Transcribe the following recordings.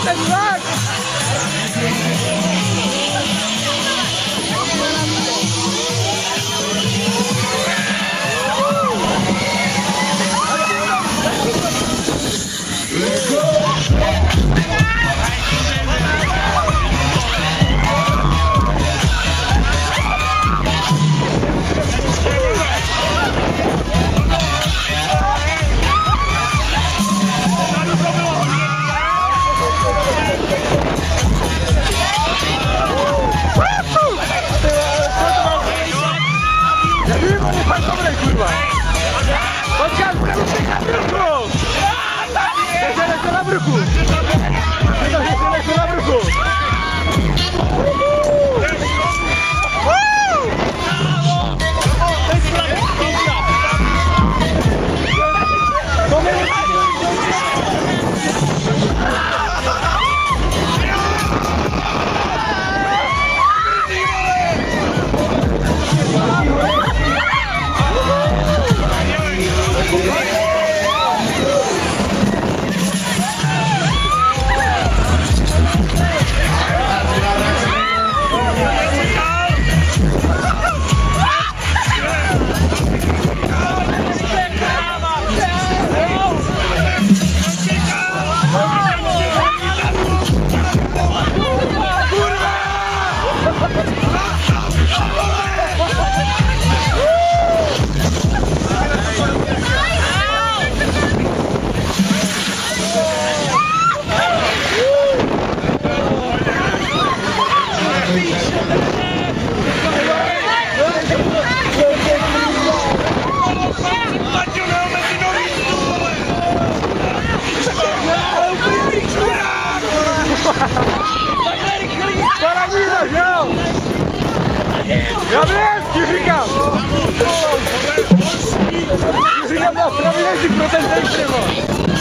Good luck! nie pan dobrej, kurwa! o kalu się kabryku! Jedziemy do labryku! Jedziemy o cu. Maravilha, João! Gabriel, que fica! Que fica mostrando e a gente protege a estrela!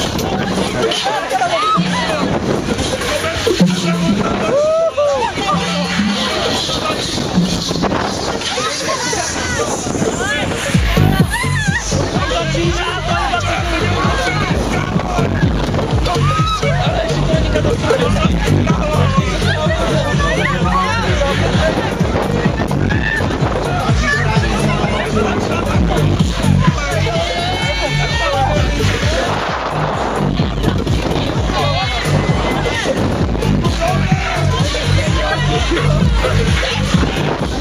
Let's go.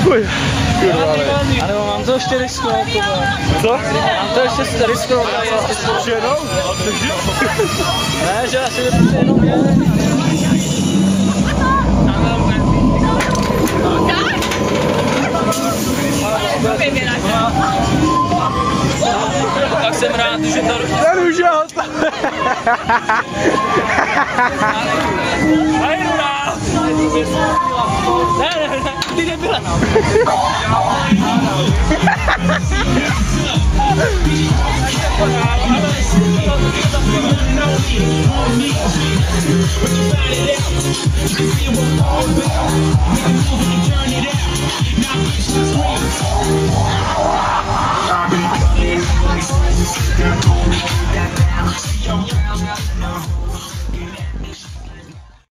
Děkuji. Kurva, A nebo mám to ještě riskovat, Co? Mám to ještě riskovat. Ještě jednou? Ne, že asi to prostě jenom je. Tak jsem rád, že to... Ten už je hotový. 来来来，今天对了。